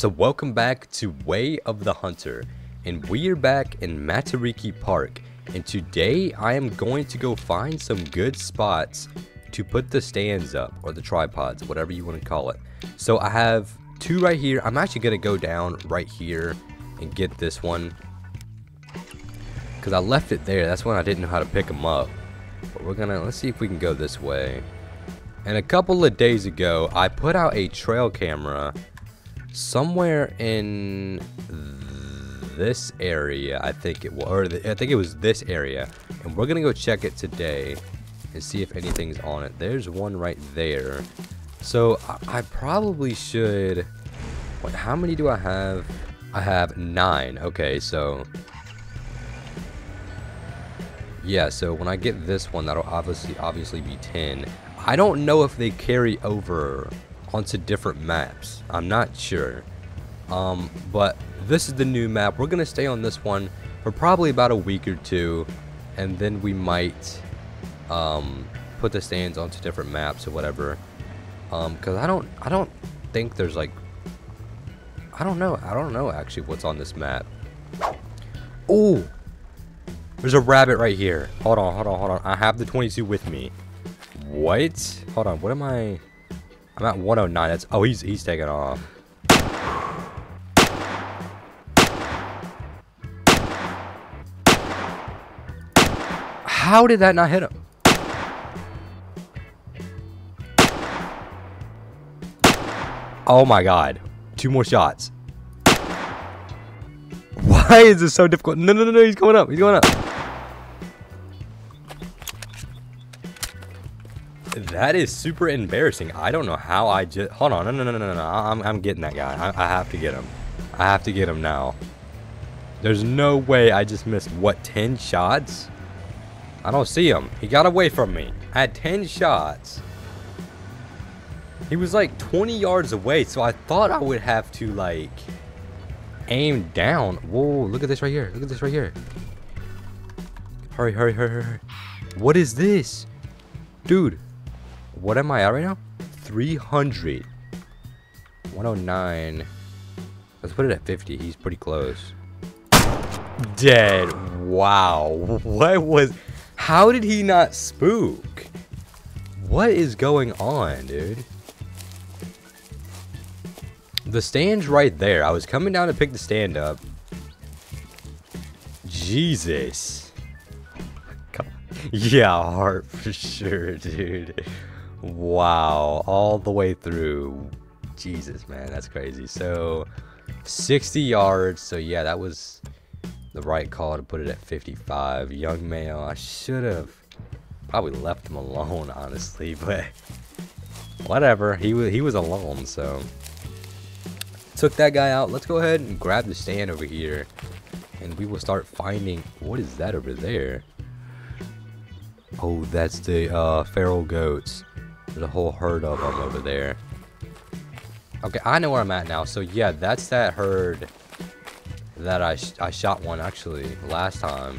So welcome back to Way of the Hunter, and we are back in Matariki Park, and today I am going to go find some good spots to put the stands up, or the tripods, whatever you want to call it. So I have two right here, I'm actually going to go down right here and get this one, because I left it there, that's when I didn't know how to pick them up. But we're gonna, let's see if we can go this way. And a couple of days ago, I put out a trail camera somewhere in this area. I think it was, or the, I think it was this area. And we're gonna go check it today and see if anything's on it. There's one right there. So I, I probably should. What? How many do I have? I have nine. Okay, so yeah. So when I get this one, that'll obviously obviously be ten. I don't know if they carry over onto different maps. I'm not sure. Um, but this is the new map. We're going to stay on this one for probably about a week or two. And then we might um, put the stands onto different maps or whatever. Um, cause I don't, I don't think there's like, I don't know. I don't know actually what's on this map. Oh, there's a rabbit right here. Hold on, hold on, hold on. I have the 22 with me. What? Hold on. What am I? I'm at 109. That's oh, he's he's taking off. How did that not hit him? Oh my god. Two more shots. Why is this so difficult? No, no, no, no. He's going up. He's going up. That is super embarrassing. I don't know how I just... Hold on. No, no, no, no, no. I'm, I'm getting that guy. I, I have to get him. I have to get him now. There's no way I just missed, what, 10 shots? I don't see him. He got away from me. I had 10 shots. He was like 20 yards away, so I thought I would have to, like, aim down. Whoa, look at this right here. Look at this right here. Hurry, hurry, hurry, hurry. What is this? Dude, what am I at right now? 300. 109. Let's put it at 50. He's pretty close. Dead. Wow. What was... How did he not spook? What is going on, dude? The stand's right there. I was coming down to pick the stand up. Jesus. Yeah, heart for sure, dude. Wow, all the way through. Jesus, man, that's crazy. So, 60 yards. So, yeah, that was the right call to put it at 55. Young male, I should have probably left him alone, honestly, but whatever. He was he was alone, so took that guy out. Let's go ahead and grab the stand over here, and we will start finding. What is that over there? Oh, that's the uh, feral goats. There's a whole herd of them over there. Okay, I know where I'm at now. So yeah, that's that herd that I, sh I shot one actually last time.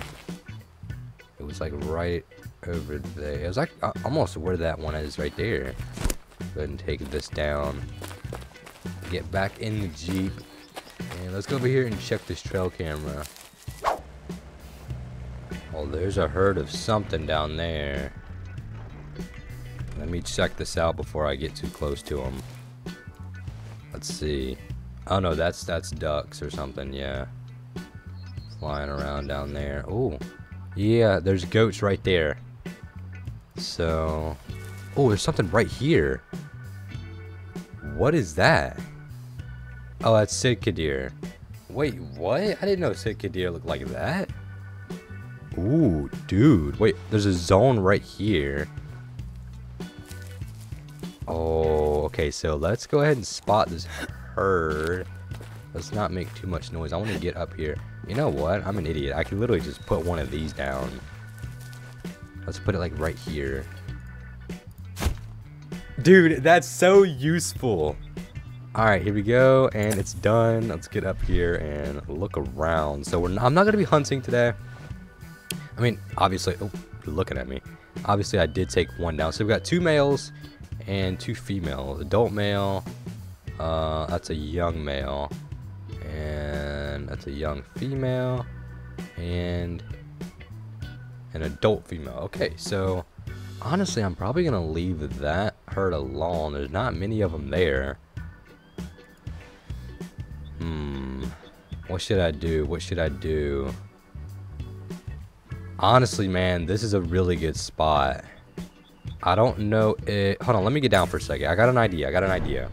It was like right over there. It was like uh, almost where that one is right there. Go ahead and take this down. Get back in the Jeep. And let's go over here and check this trail camera. Oh, there's a herd of something down there. Let me check this out before I get too close to them. Let's see. Oh no, that's that's ducks or something, yeah. Flying around down there. Oh, yeah, there's goats right there. So, oh, there's something right here. What is that? Oh, that's Sitka deer. Wait, what? I didn't know Sitka deer looked like that. Ooh, dude. Wait, there's a zone right here. Oh, okay, so let's go ahead and spot this herd. Let's not make too much noise. I want to get up here. You know what? I'm an idiot. I can literally just put one of these down. Let's put it like right here. Dude, that's so useful. Alright, here we go, and it's done. Let's get up here and look around. So we're not, I'm not going to be hunting today. I mean, obviously, oh, you're looking at me. Obviously, I did take one down. So we've got two males and two females. Adult male, Uh, that's a young male. And that's a young female. And an adult female. Okay, so honestly, I'm probably going to leave that herd alone. There's not many of them there. Hmm. What should I do? What should I do? Honestly, man, this is a really good spot. I don't know it. Hold on, let me get down for a second. I got an idea. I got an idea.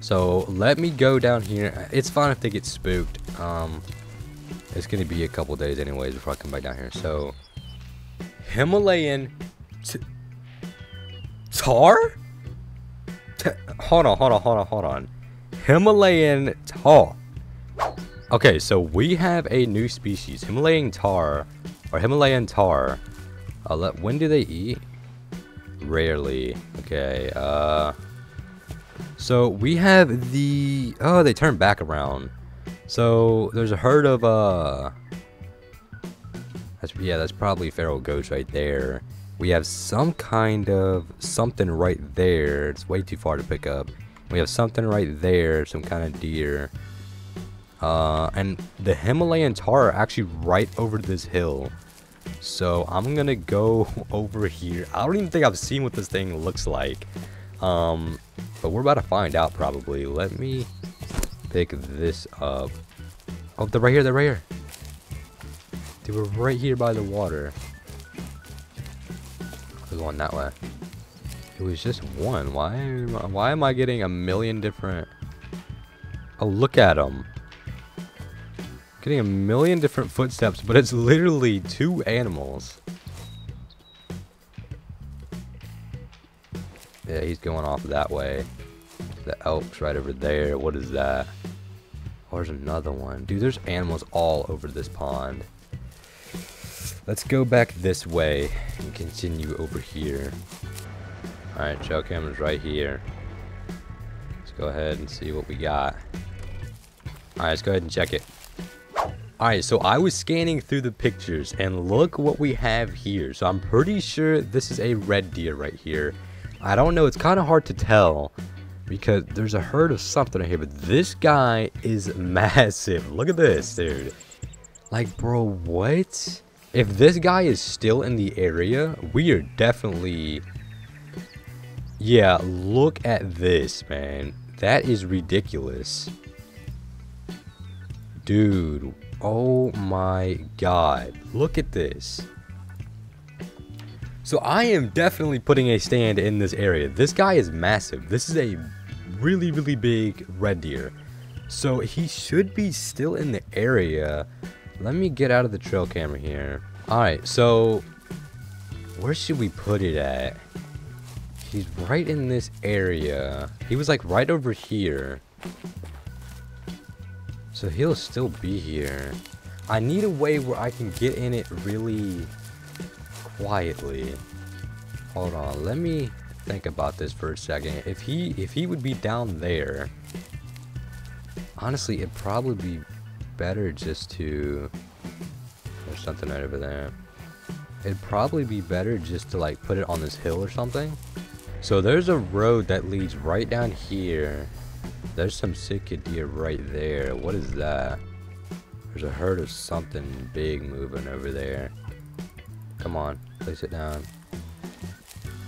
So let me go down here. It's fine if they get spooked. Um, it's gonna be a couple days anyways before I come back down here. So Himalayan tahr. T hold on, hold on, hold on, hold on. Himalayan tahr. Okay, so we have a new species, Himalayan tahr, or Himalayan tahr. Uh, let, when do they eat? Rarely. Okay, uh... So, we have the... Oh, they turn back around. So, there's a herd of, uh... That's, yeah, that's probably feral goats right there. We have some kind of something right there. It's way too far to pick up. We have something right there, some kind of deer. Uh, and the Himalayan tahr are actually right over this hill. So I'm gonna go over here. I don't even think I've seen what this thing looks like. Um, but we're about to find out probably. Let me pick this up. Oh, they're right here, they're right here. They were right here by the water. We're going that way. It was just one. Why, why am I getting a million different... Oh, look at them. Getting a million different footsteps, but it's literally two animals. Yeah, he's going off that way. The elk's right over there. What is that? Oh, there's another one. Dude, there's animals all over this pond. Let's go back this way and continue over here. Alright, trail camera's right here. Let's go ahead and see what we got. Alright, let's go ahead and check it. Alright, so I was scanning through the pictures and look what we have here. So I'm pretty sure this is a red deer right here. I don't know, it's kind of hard to tell because there's a herd of something right here, but this guy is massive. Look at this, dude. Like, bro, what? If this guy is still in the area, we are definitely... Yeah, look at this, man. That is ridiculous. Dude, Oh my god. Look at this. So I am definitely putting a stand in this area. This guy is massive. This is a really, really big red deer. So he should be still in the area. Let me get out of the trail camera here. Alright, so where should we put it at? He's right in this area. He was like right over here. So he'll still be here. I need a way where I can get in it really quietly. Hold on, let me think about this for a second. If he if he would be down there, honestly, it'd probably be better just to. There's something right over there. It'd probably be better just to like put it on this hill or something. So there's a road that leads right down here there's some Sitka deer right there. What is that? There's a herd of something big moving over there. Come on, place it down.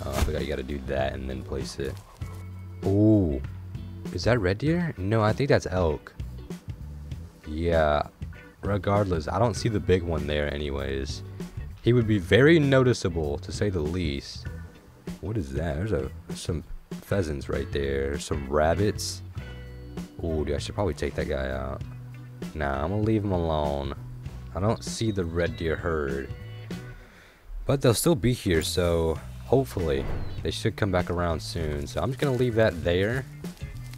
Oh, I forgot you gotta do that and then place it. Ooh. Is that red deer? No, I think that's elk. Yeah. Regardless, I don't see the big one there anyways. He would be very noticeable, to say the least. What is that? There's a some pheasants right there. Some rabbits. Ooh, dude, I should probably take that guy out. Nah, I'm gonna leave him alone. I don't see the red deer herd. But they'll still be here, so hopefully they should come back around soon. So I'm just gonna leave that there.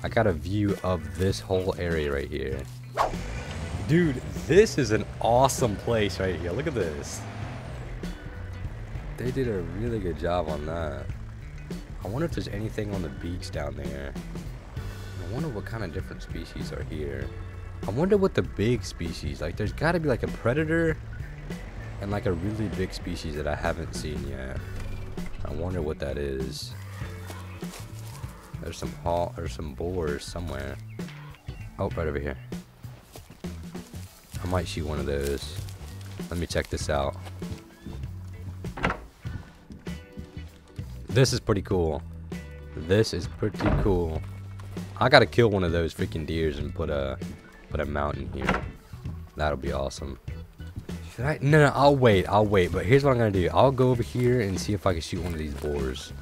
I got a view of this whole area right here. Dude, this is an awesome place right here. Look at this. They did a really good job on that. I wonder if there's anything on the beach down there. I wonder what kind of different species are here. I wonder what the big species, like there's gotta be like a predator and like a really big species that I haven't seen yet. I wonder what that is. There's some hall or some boars somewhere. Oh, right over here. I might shoot one of those. Let me check this out. This is pretty cool. This is pretty cool. I gotta kill one of those freaking deers and put a put a mountain here. That'll be awesome. Should I? No, no, I'll wait. I'll wait. But here's what I'm gonna do. I'll go over here and see if I can shoot one of these boars.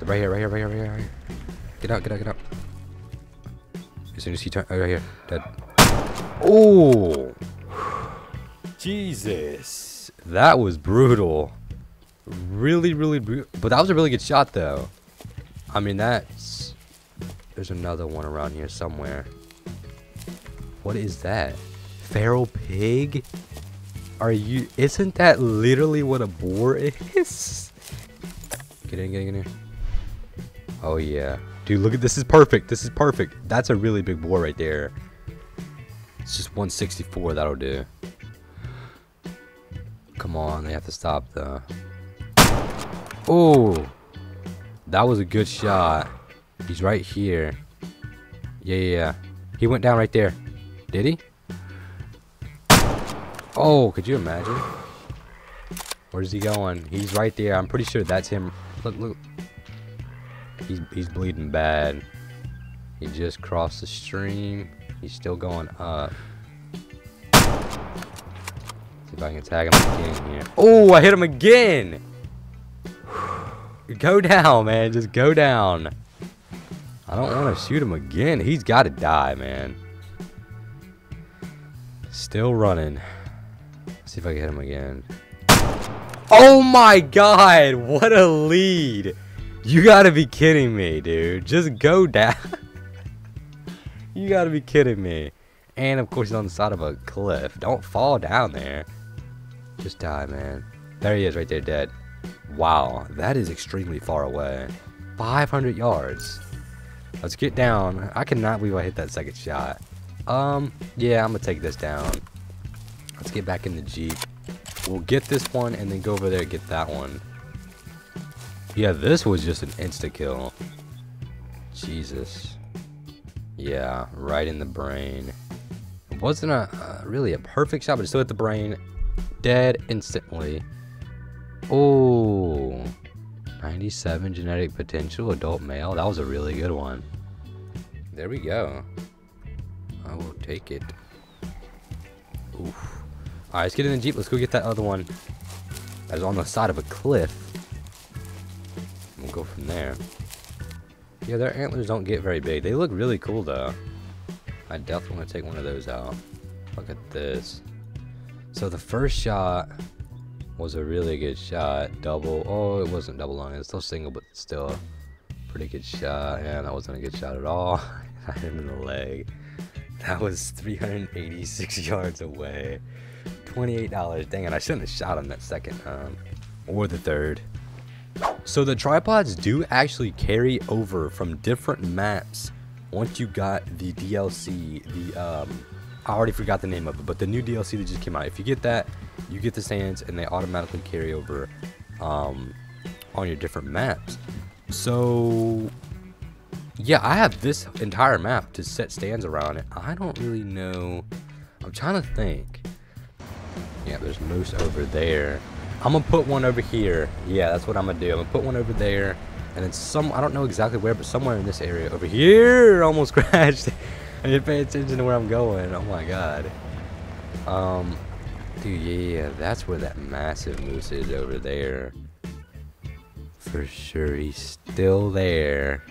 Right here, right here, right here, right here. Right here. Get out, get out, get out. As soon as he turns, oh, right here, dead. Oh, Jesus, that was brutal. Really, really brutal. But that was a really good shot, though. I mean, that's. There's another one around here somewhere. What is that? Feral pig? Are you? Isn't that literally what a boar is? Get in, get in, get in. Oh yeah, dude, look at this. Is perfect. This is perfect. That's a really big boar right there. It's just 164. That'll do. Come on, they have to stop though. Oh, that was a good shot. He's right here. Yeah, yeah, yeah. He went down right there. Did he? Oh, could you imagine? Where's he going? He's right there. I'm pretty sure that's him. Look, look. He's, he's bleeding bad. He just crossed the stream. He's still going up. See if I can tag him again here. Oh, I hit him again! Go down, man. Just go down. I don't want to shoot him again. He's got to die, man. Still running. Let's see if I can hit him again. Oh my god! What a lead! You gotta be kidding me, dude. Just go down. you gotta be kidding me. And of course he's on the side of a cliff. Don't fall down there. Just die, man. There he is right there, dead. Wow, that is extremely far away. 500 yards. Let's get down. I cannot believe I hit that second shot. Um, yeah, I'm gonna take this down. Let's get back in the Jeep. We'll get this one and then go over there and get that one. Yeah, this was just an insta-kill. Jesus. Yeah, right in the brain. It wasn't a uh, really a perfect shot, but it still hit the brain. Dead instantly. Oh, 97 genetic potential, adult male. That was a really good one. There we go. I will take it. Oof. Alright, let's get in the Jeep. Let's go get that other one. That's on the side of a cliff. We'll go from there. Yeah, their antlers don't get very big. They look really cool, though. I definitely want to take one of those out. Look at this. So the first shot was a really good shot. Double. Oh, it wasn't double long. It's still single, but still pretty good shot. Yeah, that wasn't a good shot at all. I hit him in the leg. That was 386 yards away. $28. Dang it, I shouldn't have shot him that second time. Or the third. So the tripods do actually carry over from different maps once you got the DLC, the um, I already forgot the name of it, but the new DLC that just came out. If you get that, you get the sands, and they automatically carry over um, on your different maps. So, yeah, I have this entire map to set stands around it. I don't really know. I'm trying to think. Yeah, there's moose over there. I'm gonna put one over here. Yeah, that's what I'm gonna do. I'm gonna put one over there, and then some. I don't know exactly where, but somewhere in this area over here. Almost crashed. I didn't pay attention to where I'm going. Oh my god. Um, dude, yeah, that's where that massive moose is over there. For sure, he's still there.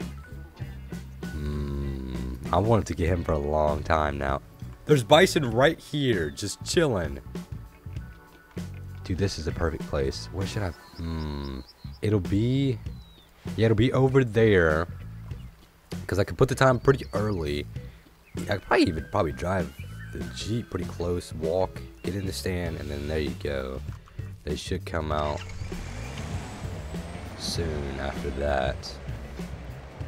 Hmm, I wanted to get him for a long time now. There's bison right here, just chilling. Dude, this is the perfect place. Where should I? Hmm, it'll be. Yeah, it'll be over there. Because I could put the time pretty early. I could probably even probably drive the Jeep pretty close, walk, get in the stand, and then there you go. They should come out soon after that.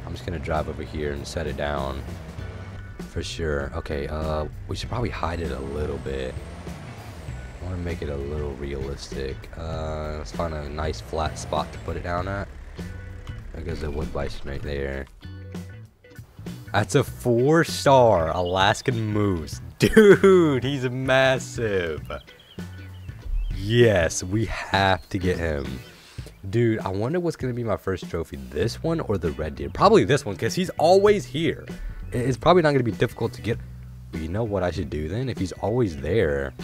I'm just gonna drive over here and set it down for sure. Okay, uh, we should probably hide it a little bit. I want to make it a little realistic. Uh, let's find a nice flat spot to put it down at. There goes the wood bison right there. That's a four star Alaskan moose. Dude, he's massive. Yes, we have to get him. Dude, I wonder what's going to be my first trophy. This one or the red deer? Probably this one because he's always here. It's probably not going to be difficult to get. But you know what I should do then? If he's always there,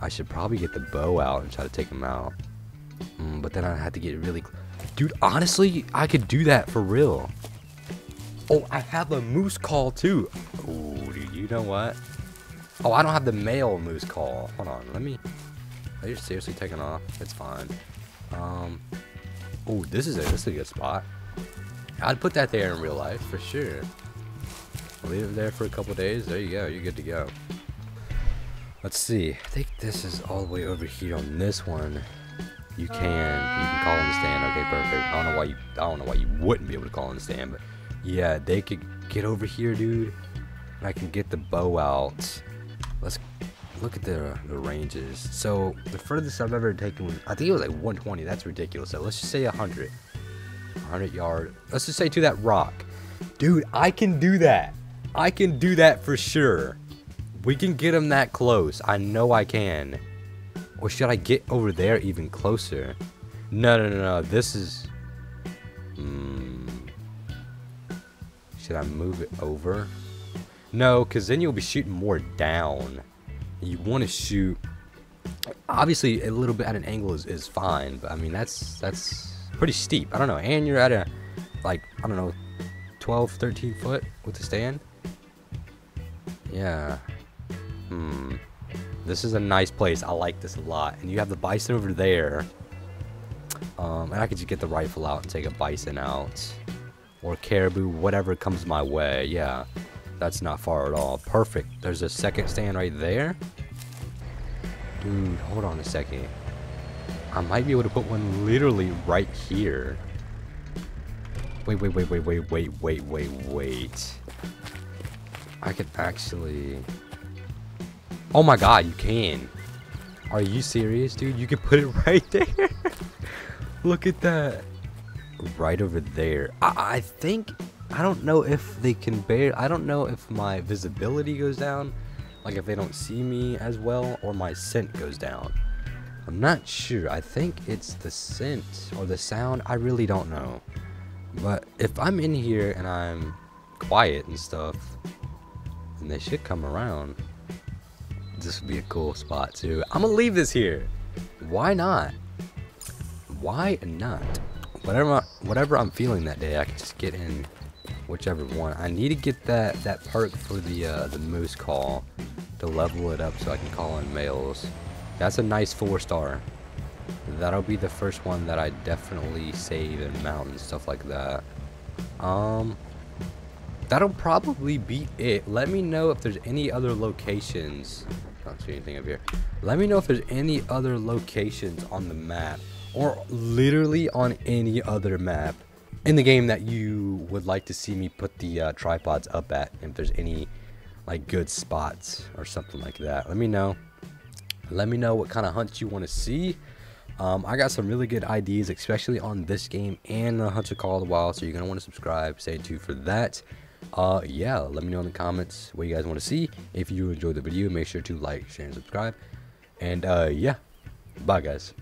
I should probably get the bow out and try to take him out. Mm, but then I have to get really... Dude, honestly, I could do that for real. Oh, I have a moose call too. Oh, dude, you know what? Oh, I don't have the male moose call. Hold on, let me... Are you seriously taking off? It's fine. Um, oh, this is a this is a good spot. I'd put that there in real life for sure. Leave it there for a couple days. There you go. You're good to go. Let's see. I think this is all the way over here on this one. You can. You can call in the stand. Okay, perfect. I don't know why you. I don't know why you wouldn't be able to call in the stand, but yeah, they could get over here, dude. I can get the bow out. Let's look at the the ranges. So the furthest I've ever taken was I think it was like 120. That's ridiculous. So let's just say 100. 100 yard. Let's just say to that rock. Dude, I can do that. I can do that for sure. We can get him that close. I know I can. Or should I get over there even closer? No, no, no, no. This is... Hmm. Should I move it over? No, because then you'll be shooting more down. You want to shoot... Obviously, a little bit at an angle is, is fine. But, I mean, that's that's pretty steep. I don't know. And you're at a, like, I don't know, 12, 13 foot with the stand. Yeah. Hmm. This is a nice place. I like this a lot. And you have the bison over there. Um, and I could just get the rifle out and take a bison out. Or caribou, whatever comes my way. Yeah. That's not far at all. Perfect. There's a second stand right there. Dude, hold on a second. I might be able to put one literally right here. Wait, wait, wait, wait, wait, wait, wait, wait, wait. I could actually... Oh my god, you can. Are you serious, dude? You can put it right there. Look at that. Right over there. I, I think... I don't know if they can bear... I don't know if my visibility goes down. Like if they don't see me as well. Or my scent goes down. I'm not sure. I think it's the scent or the sound. I really don't know. But if I'm in here and I'm quiet and stuff, then they should come around. This would be a cool spot too. I'm gonna leave this here. Why not? Why not? Whatever, whatever I'm feeling that day, I can just get in whichever one. I need to get that that perk for the uh, the moose call to level it up so I can call in males. That's a nice four star. That'll be the first one that I definitely save and mount and stuff like that. Um, that'll probably be it. Let me know if there's any other locations. I don't see anything up here. Let me know if there's any other locations on the map or literally on any other map in the game that you would like to see me put the uh, tripods up at. If there's any like good spots or something like that. Let me know. Let me know what kind of hunts you want to see. Um, I got some really good ideas, especially on this game and the Hunter Call of the Wild, so you're to want to subscribe. Stay tuned for that. Uh, yeah, let me know in the comments what you guys want to see. If you enjoyed the video, make sure to like, share, and subscribe. And uh, yeah, bye guys.